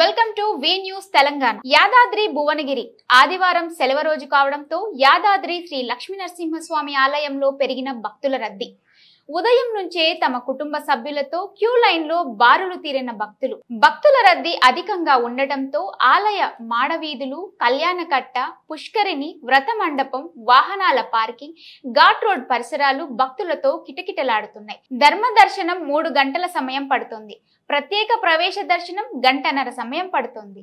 Welcome to V news Telangana. Yadadri Bhuvanagiri ఆదివారం సెలవు రోజు కావడంతో యాదాద్రి శ్రీ లక్ష్మీ నరసింహస్వామి ఆలయంలో పెరిగిన భక్తుల రద్దీ. ఉదయం నుంచే తమ కుటుంబ సభ్యులతో క్యూ లైన్లో బారులు తీరిన భక్తులు. భక్తుల రద్దీ అధికంగా ఉండటంతో ఆలయ మాడవీధులు కళ్యాణకట్ట పుష్కరిణి వ్రత మండపం వాహనాల పార్కింగ్ ఘాట్ రోడ్ పరిసరాలు భక్తులతో కిటకిటలాడుతున్నాయి. ధర్మ దర్శనం మూడు గంటల సమయం పడుతుంది. ప్రత్యేక ప్రవేశ దర్శనం గంటన్నర సమయం పడుతుంది.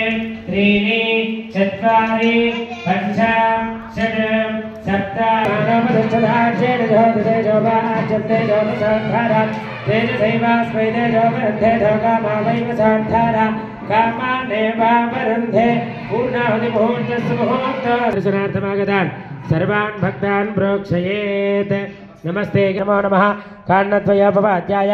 त्रीणि चत्वारि पञ्च षट् सप्त ज्योतिषे जोपाचते जोपसंहार तेजसैवास्मै तेजोपरन्धे धोकामावैव सान्धार कामानेवावरुन्धे दर्शनार्थमागतान् सर्वान् भक्तान् प्रोक्षयेत् नमस्ते नमो नमः काण्डद्वयोपवाद्याय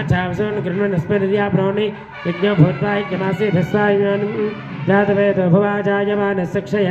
आच्छावसोन् गृह्णन् अस्मदधिया ब्रह्मणि यज्ञो सक्षय